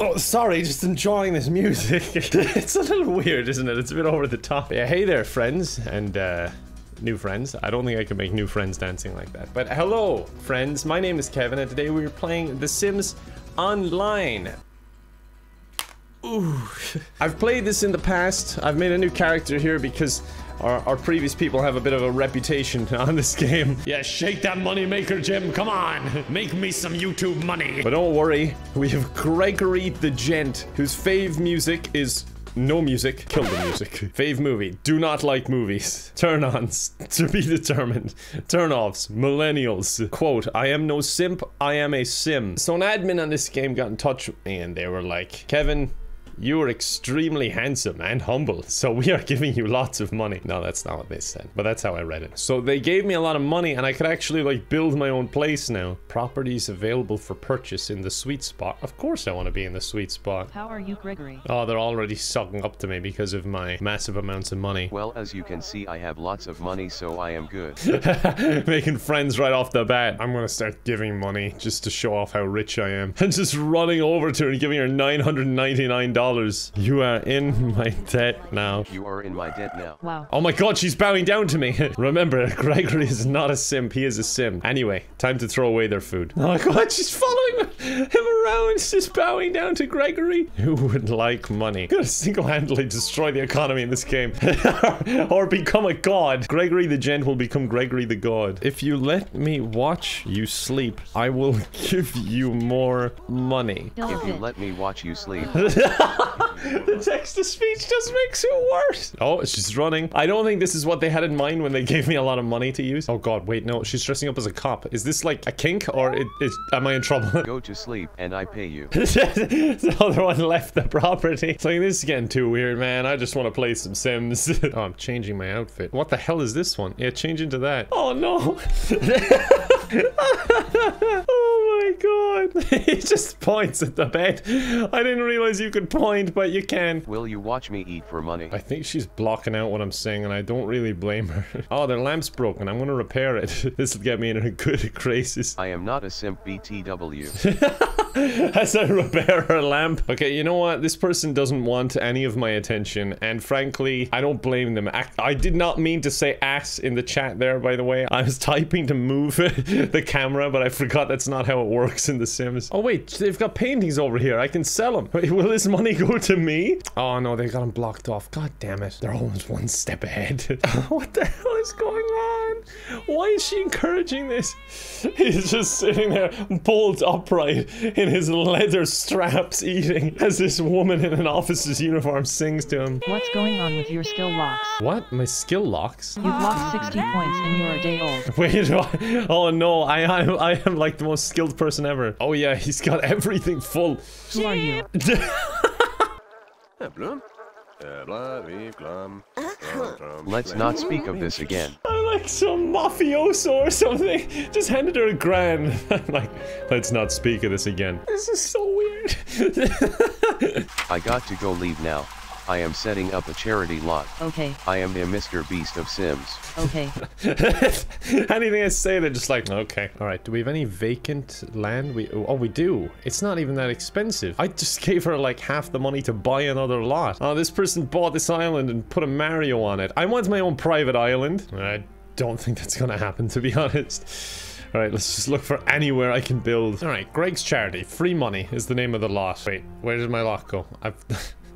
Oh, sorry, just enjoying this music. it's a little weird, isn't it? It's a bit over the top. Yeah, hey there, friends, and uh, new friends. I don't think I can make new friends dancing like that. But hello, friends. My name is Kevin, and today we're playing The Sims Online. Ooh. I've played this in the past. I've made a new character here because our, our, previous people have a bit of a reputation on this game. Yeah, shake that money maker, Jim. Come on. Make me some YouTube money. But don't worry. We have Gregory the Gent, whose fave music is no music. Kill the music. Fave movie. Do not like movies. Turn-ons. To be determined. Turn-offs. Millennials. Quote, I am no simp. I am a sim. So an admin on this game got in touch and they were like, Kevin, you are extremely handsome and humble, so we are giving you lots of money. No, that's not what they said, but that's how I read it. So they gave me a lot of money and I could actually like build my own place now. Properties available for purchase in the sweet spot. Of course I want to be in the sweet spot. How are you, Gregory? Oh, they're already sucking up to me because of my massive amounts of money. Well, as you can see, I have lots of money, so I am good. Making friends right off the bat. I'm gonna start giving money just to show off how rich I am. And just running over to her and giving her $999 dollars. You are in my debt now. You are in my debt now. Wow. Oh my god, she's bowing down to me. Remember, Gregory is not a simp, he is a sim. Anyway, time to throw away their food. Oh my god, she's following him around, just bowing down to Gregory. Who would like money? Gonna single-handedly destroy the economy in this game. or become a god. Gregory the gent will become Gregory the god. If you let me watch you sleep, I will give you more money. If you let me watch you sleep. the text to speech just makes it worse. Oh, she's running. I don't think this is what they had in mind when they gave me a lot of money to use. Oh god, wait, no, she's dressing up as a cop. Is this like a kink or it, it, am I in trouble? Go to sleep and I pay you. the other one left the property. It's like, this is getting too weird, man. I just want to play some Sims. oh, I'm changing my outfit. What the hell is this one? Yeah, change into that. Oh no. he just points at the bed. I didn't realize you could point, but you can. Will you watch me eat for money? I think she's blocking out what I'm saying, and I don't really blame her. oh, their lamp's broken. I'm gonna repair it. this will get me in a good crisis. I am not a simp BTW. As I repair her lamp. Okay, you know what? This person doesn't want any of my attention, and frankly, I don't blame them. I, I did not mean to say ass in the chat there, by the way. I was typing to move the camera, but I forgot that's not how it works in The Sims. Oh wait, they've got paintings over here. I can sell them. Wait, will this money go to me? Oh no, they got them blocked off. God damn it. They're always one step ahead. what the hell is going on? Why is she encouraging this? He's just sitting there bolt upright in his leather straps eating as this woman in an officer's uniform sings to him. What's going on with your skill locks? What? My skill locks? You've lost 60 points and you're a day old. Wait, I, oh no, I, I, I am like the most skilled person ever. Oh yeah, he's got everything full. Who are you? Uh-huh. Um, let's not speak of this again. I'm like some mafioso or something. Just handed her a grand. I'm like, let's not speak of this again. This is so weird. I got to go leave now. I am setting up a charity lot. Okay. I am the Mr. Beast of Sims. Okay. Anything I say, they're just like, okay. All right, do we have any vacant land? We Oh, we do. It's not even that expensive. I just gave her like half the money to buy another lot. Oh, this person bought this island and put a Mario on it. I want my own private island. I don't think that's gonna happen, to be honest. All right, let's just look for anywhere I can build. All right, Greg's Charity. Free money is the name of the lot. Wait, where did my lot go? I've...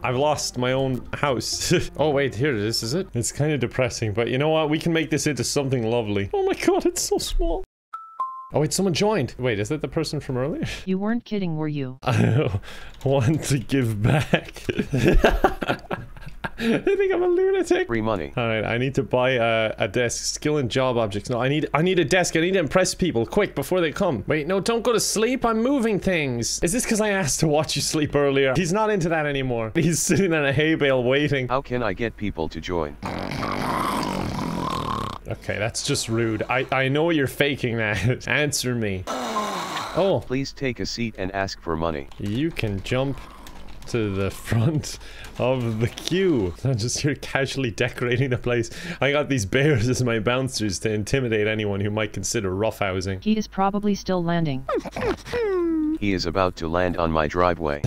I've lost my own house. oh wait, here it is, is it? It's kind of depressing, but you know what? We can make this into something lovely. Oh my god, it's so small. Oh wait, someone joined. Wait, is that the person from earlier? You weren't kidding, were you? I want to give back. I think I'm a lunatic. Free money. All right, I need to buy a, a, desk. Skill and job objects. No, I need I need a desk. I need to impress people quick before they come. Wait, no, don't go to sleep. I'm moving things. Is this because I asked to watch you sleep earlier? He's not into that anymore. He's sitting in a hay bale waiting. How can I get people to join? Okay, that's just rude. I, I know you're faking that. Answer me. Oh. Please take a seat and ask for money. You can jump to the front of the queue. I'm just here casually decorating the place. I got these bears as my bouncers to intimidate anyone who might consider roughhousing. He is probably still landing. He is about to land on my driveway.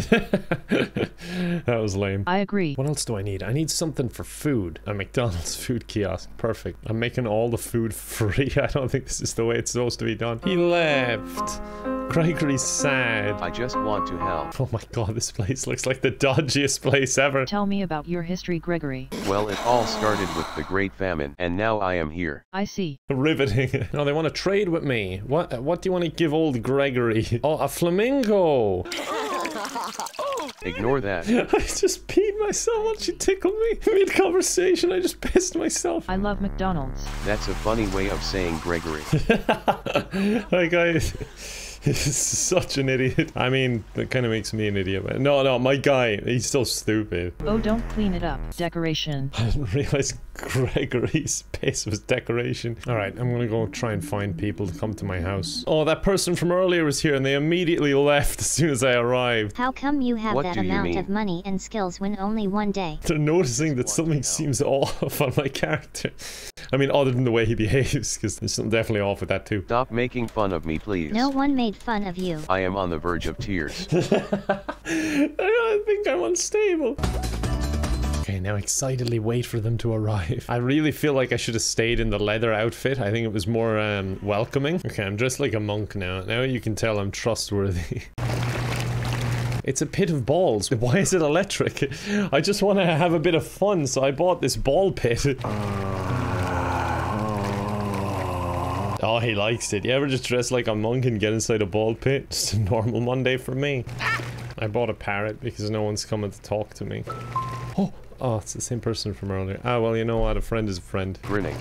that was lame. I agree. What else do I need? I need something for food. A McDonald's food kiosk. Perfect. I'm making all the food free. I don't think this is the way it's supposed to be done. He left. Gregory's sad. I just want to help. Oh my god, this place looks like the dodgiest place ever. Tell me about your history, Gregory. Well, it all started with the Great Famine, and now I am here. I see. Riveting. No, they want to trade with me. What What do you want to give old Gregory? Oh, a flamingo. Ignore that. I just peed myself. Why don't you tickle me? Mid conversation, I just pissed myself. I love McDonald's. That's a funny way of saying Gregory. Hi I He's such an idiot. I mean, that kind of makes me an idiot. But no, no, my guy, he's so stupid. Oh, don't clean it up. Decoration. I didn't realize Gregory's piss was decoration. All right, I'm gonna go try and find people to come to my house. Oh, that person from earlier was here and they immediately left as soon as I arrived. How come you have What that amount of money and skills when only one day? They're noticing that something seems off on my character. I mean, other than the way he behaves, because there's something definitely off with that too. Stop making fun of me, please. No one made fun of you. I am on the verge of tears. I think I'm unstable. Okay, now excitedly wait for them to arrive. I really feel like I should have stayed in the leather outfit. I think it was more um, welcoming. Okay, I'm dressed like a monk now. Now you can tell I'm trustworthy. It's a pit of balls. Why is it electric? I just want to have a bit of fun, so I bought this ball pit. Oh, he likes it. You ever just dress like a monk and get inside a ball pit? Just a normal Monday for me. I bought a parrot because no one's coming to talk to me. Oh, it's the same person from earlier. Ah, well, you know what? A friend is a friend. Grinning.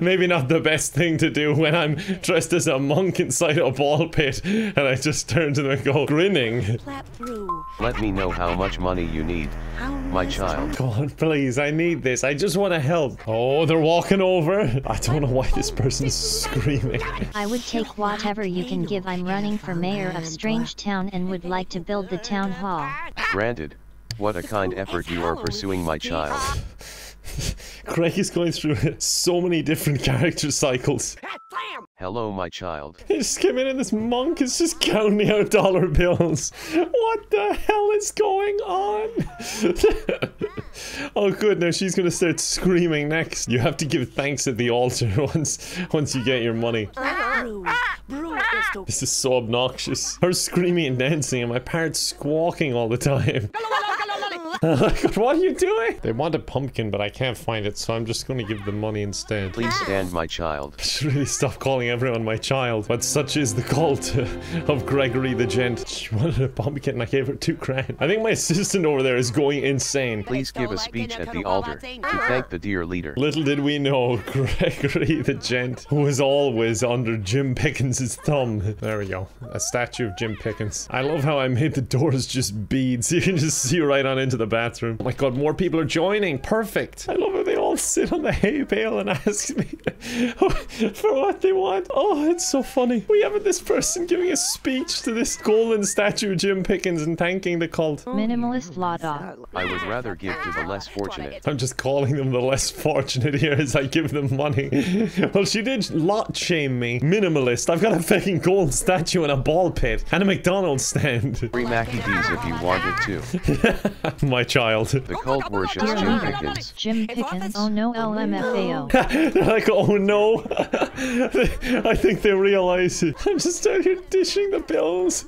Maybe not the best thing to do when I'm dressed as a monk inside a ball pit and I just turn to them and go, grinning. Clap through. Let me know how much money you need, How my child. Come on, please, I need this. I just want to help. Oh, they're walking over. I don't know why this person's screaming. I would take whatever you can give. I'm running for mayor of Strange Town and would like to build the town hall. Granted. What a kind effort you are pursuing my child. Craig is going through so many different character cycles. Hello, my child. He just came in and this monk is just counting out dollar bills. What the hell is going on? oh good, now she's gonna start screaming next. You have to give thanks at the altar once once you get your money. Brew. Brew is to This is so obnoxious. Her screaming and dancing and my parrot squawking all the time. what are you doing? They want a pumpkin, but I can't find it, so I'm just gonna give them money instead. Please stand, my child. I should really stop calling everyone my child, but such is the cult of Gregory the Gent. She wanted a pumpkin and I gave her two grand. I think my assistant over there is going insane. Please give a speech at the altar to thank the dear leader. Little did we know, Gregory the Gent was always under Jim Pickens' thumb. There we go. A statue of Jim Pickens. I love how I made the doors just beads. You can just see right on into the bathroom. Oh my god, more people are joining. Perfect. I love how they all sit on the hay bale and ask me for what they want. Oh, it's so funny. We have this person giving a speech to this golden statue of Jim Pickens and thanking the cult. Minimalist Lada. I would rather give to the less fortunate. I'm just calling them the less fortunate here as I give them money. well, she did lot shame me. Minimalist. I've got a fucking gold statue and a ball pit and a McDonald's stand. Free Mackie D's if you wanted to. My child. The cult worships Jim Pickens. Jim Pickens. Oh no, LMFAO. They're like, oh no. I think they realize it. I'm just out here dishing the bills.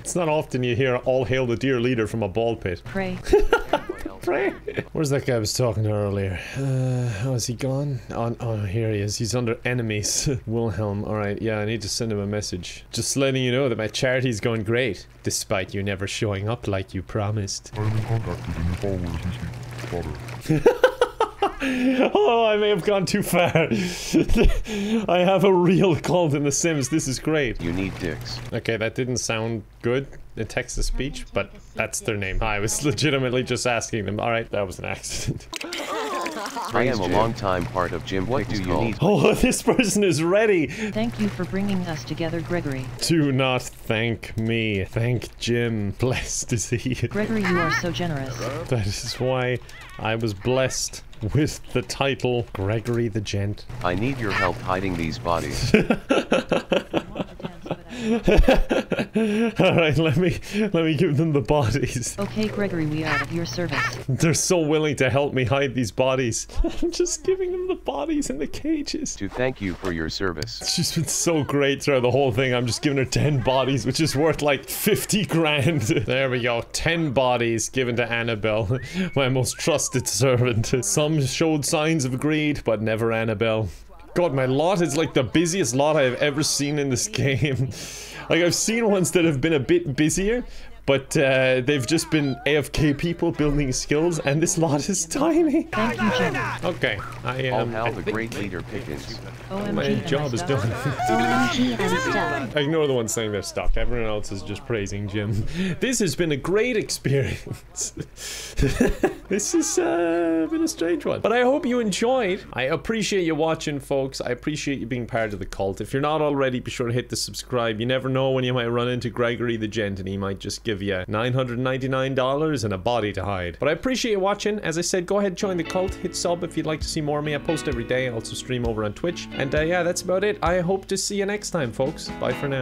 It's not often you hear all hail the dear leader from a ball pit. Pray. Pray. Where's that guy I was talking to earlier? Uh, oh, is he gone? Oh, oh, here he is. He's under enemies. Wilhelm. Alright, yeah, I need to send him a message. Just letting you know that my charity's going great, despite you never showing up like you promised. I'm in contact with a new follower since we father. Oh, I may have gone too far. I have a real cult in The Sims. This is great. You need dicks. Okay, that didn't sound good in text to speech, but that's their name. I was legitimately just asking them. Alright, that was an accident. I am a long-time part of Jim What do you need? Oh, this person is ready. Thank you for bringing us together, Gregory. Do not thank me. Thank Jim. Blessed is he. Gregory, you are so generous. That is why I was blessed with the title Gregory the Gent. I need your help hiding these bodies. All right, let me let me give them the bodies. Okay, Gregory, we are at your service. They're so willing to help me hide these bodies. I'm just giving them the bodies in the cages. To thank you for your service. She's been so great throughout the whole thing. I'm just giving her 10 bodies, which is worth like 50 grand. There we go. 10 bodies given to Annabelle, my most trusted servant. Some showed signs of greed, but never Annabelle. God, my lot is like the busiest lot I've ever seen in this game. like, I've seen ones that have been a bit busier, but uh, they've just been AFK people building skills, and this lot is tiny. Thank you, Jim. Okay, I am. All am. hail the great leader Pickens. OMG, my am job is done. OMG, I'm stuck. Ignore the ones saying they're stuck. Everyone else is just praising Jim. This has been a great experience. this has uh, been a strange one. But I hope you enjoyed. I appreciate you watching, folks. I appreciate you being part of the cult. If you're not already, be sure to hit the subscribe. You never know when you might run into Gregory the Gent and he might just give you $999 and a body to hide. But I appreciate you watching. As I said, go ahead, join the cult. Hit sub if you'd like to see more of me. I post every day. I also stream over on Twitch. And uh, yeah, that's about it. I hope to see you next time, folks. Bye for now.